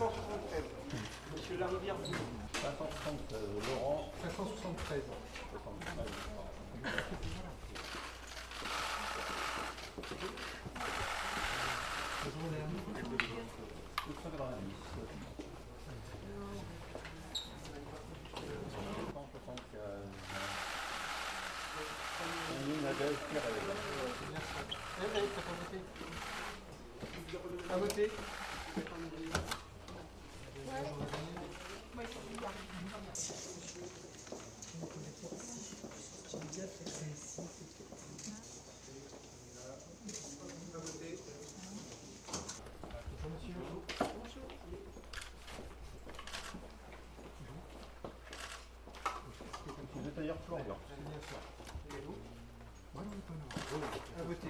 c'est bon. Monsieur Larivière, 560 Laurent. 573. À voter. Flamboyant. À voter.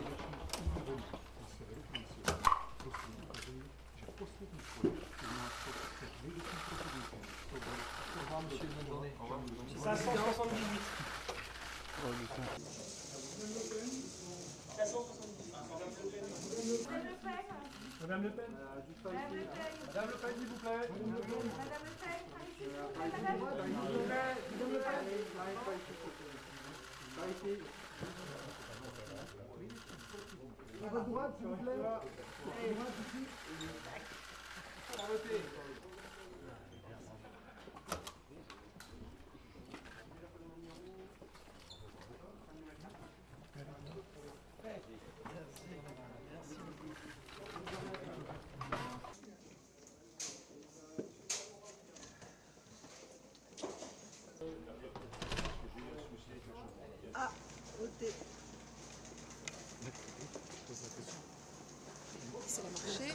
578. 578. Madame Le Pen Madame Le Pen Madame Le Pen, s'il vous plaît Madame Le Pen Madame Le Pen Madame Le Pen À droite, s'il vous plaît. Droite. Marcher.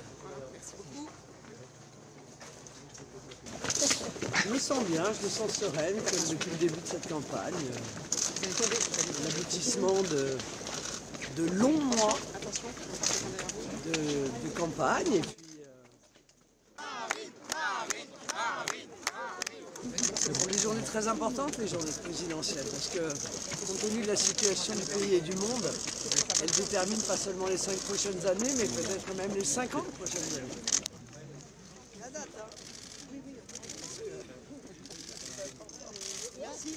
Merci beaucoup. Je me sens bien, je me sens sereine comme depuis le début de cette campagne. L'aboutissement de, de longs mois de campagne. Sont des journées très importantes, les journées présidentielles, parce que compte tenu de la situation du pays et du monde, elles déterminent pas seulement les cinq prochaines années, mais peut-être même les 50 prochaines années. La date, hein. Merci.